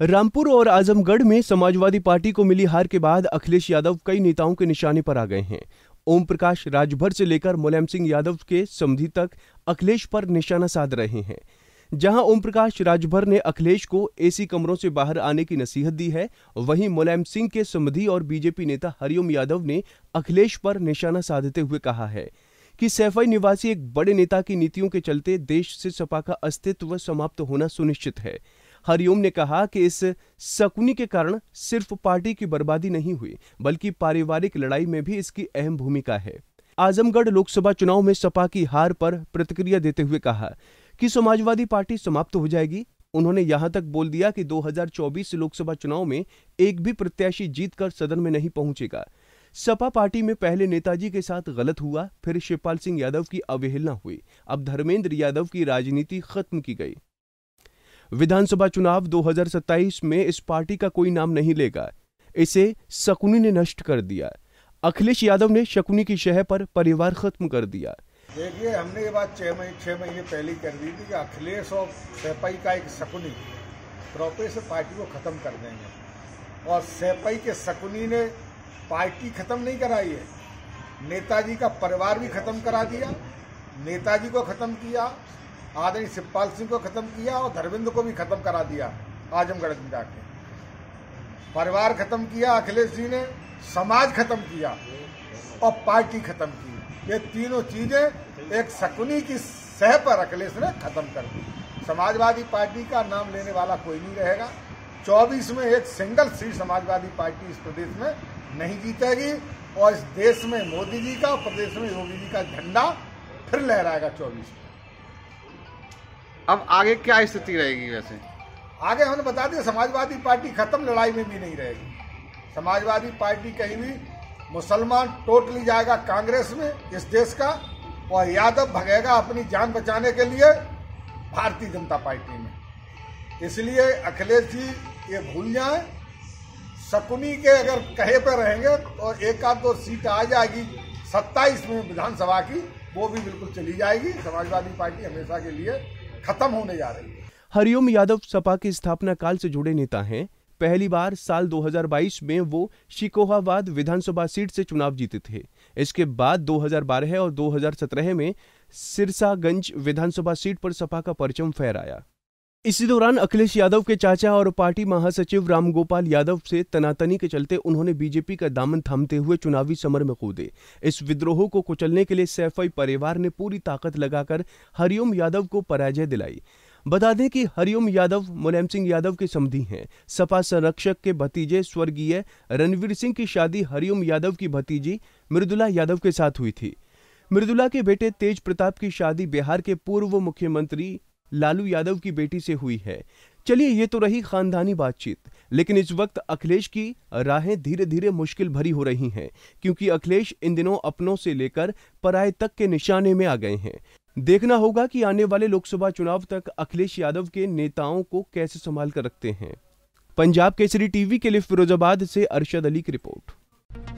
रामपुर और आजमगढ़ में समाजवादी पार्टी को मिली हार के बाद अखिलेश यादव कई नेताओं के निशाने पर आ गए हैं। ओम प्रकाश राजभर से लेकर मुलायम सिंह यादव के समधि तक अखिलेश पर निशाना साध रहे हैं। जहाँ ओम प्रकाश राजभर ने अखिलेश को एसी कमरों से बाहर आने की नसीहत दी है, वहीं मुलायम सिंह के समधि और बीजेपी नेता हरिओम यादव ने अखिलेश पर निशाना साधते हुए कहा है कि सैफई निवासी एक बड़े नेता की नीतियों के चलते देश से सपा का अस्तित्व समाप्त होना सुनिश्चित है। हरिओम ने कहा कि इस शकुनी के कारण सिर्फ़ पार्टी की बर्बादी नहीं हुई, बल्कि पारिवारिक लड़ाई में भी इसकी अहम भूमिका है। आजमगढ़ लोकसभा चुनाव में सपा की हार पर प्रतिक्रिया देते हुए कहा कि समाजवादी पार्टी समाप्त हो जाएगी। उन्होंने यहाँ तक बोल दिया कि 2024 लोकसभा चुनाव में एक भी प्रत्याशी जीतकर सदन में नहीं पहुंचेगा। सपा पार्टी में पहले नेताजी के साथ गलत हुआ, फिर शिवपाल सिंह यादव की अवहेलना हुई। अब धर्मेंद्र यादव की राजनीति खत्म की गई। विधानसभा चुनाव 2027 में इस पार्टी का कोई नाम नहीं लेगा। इसे शकुनी ने नष्ट कर दिया। अखिलेश यादव ने शकुनी की शह पर परिवार खत्म कर दिया। देखिए, हमने ये बात छह महीने छह महीने पहले कर दी थी कि अखिलेश और सैपाई का एक शकुनी प्रॉपर से पार्टी को खत्म कर देंगे। और सैपाई के शकुनी ने पार्टी खत्म नहीं कराई है। नेताजी का परिवार भी खत्म करा दिया, नेताजी को खत्म किया आदरणीय शिवपाल सिंह को खत्म किया और धर्मेंद्र को भी खत्म करा दिया। आजमगढ़ में जाके। परिवार खत्म किया, अखिलेश जी ने। समाज खत्म किया और पार्टी खत्म की। ये तीनों चीज़ें एक शकुनी की सह पर अखिलेश ने खत्म कर दी। समाजवादी पार्टी का नाम लेने वाला कोई नहीं रहेगा। 24 में एक सिंगल सीट समाजवादी पार्टी इस प्रदेश में नहीं जीतेगी और इस देश में मोदी जी का प्रदेश में योगी जी का झंडा फिर लहराएगा चौबीस में। अब आगे क्या स्थिति रहेगी वैसे? आगे हमने बता दिया, समाजवादी पार्टी खत्म, लड़ाई में भी नहीं रहेगी। समाजवादी पार्टी कहीं भी मुसलमान टोटली जाएगा कांग्रेस में, इस देश का, और यादव भगेगा अपनी जान बचाने के लिए भारतीय जनता पार्टी में। इसलिए अखिलेश जी, ये भूल जाए, शकुनी के अगर कहे पर रहेंगे तो एक आध दो सीट आ जाएगी, सत्ताईस में विधानसभा की, वो भी बिल्कुल चली जाएगी। समाजवादी पार्टी हमेशा के लिए खत्म होने जा रही है। हरिओम यादव सपा के स्थापना काल से जुड़े नेता हैं। पहली बार साल 2022 में वो शिकोहाबाद विधानसभा सीट से चुनाव जीते थे। इसके बाद 2012 और 2017 में सिरसागंज विधानसभा सीट पर सपा का परचम फहराया। इसी दौरान अखिलेश यादव के चाचा और पार्टी महासचिव रामगोपाल यादव से तनातनी के चलते उन्होंने बीजेपी का दामन थामते हुए चुनावी समर में कूदे इस विद्रोह को कुचलने के लिए सैफई परिवार ने पूरी ताकत लगाकर हरिओम यादव को पराजय दिलाई। बता दें कि हरिओम यादव, मुलायम सिंह यादव के समधी हैं। सपा संरक्षक के भतीजे स्वर्गीय रणवीर सिंह की शादी हरिओम यादव की भतीजी मृदुला यादव के साथ हुई थी। मृदुला के बेटे तेज प्रताप की शादी बिहार के पूर्व मुख्यमंत्री लालू यादव की बेटी से हुई है। चलिए, ये तो रही खानदानी बातचीत। लेकिन इस वक्त अखिलेश की राहें धीरे धीरे मुश्किल भरी हो रही हैं, क्योंकि अखिलेश इन दिनों अपनों से लेकर पराये तक के निशाने में आ गए हैं। देखना होगा कि आने वाले लोकसभा चुनाव तक अखिलेश यादव के नेताओं को कैसे संभाल कर रखते हैं। पंजाब केसरी टीवी के लिए फिरोजाबाद से अरशद अली की रिपोर्ट।